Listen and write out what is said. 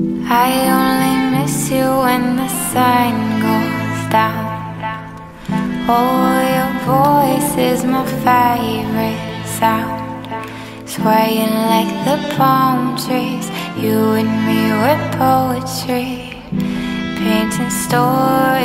I only miss you when the sun goes down. Oh, your voice is my favorite sound. Swaying like the palm trees, you and me were poetry, painting stories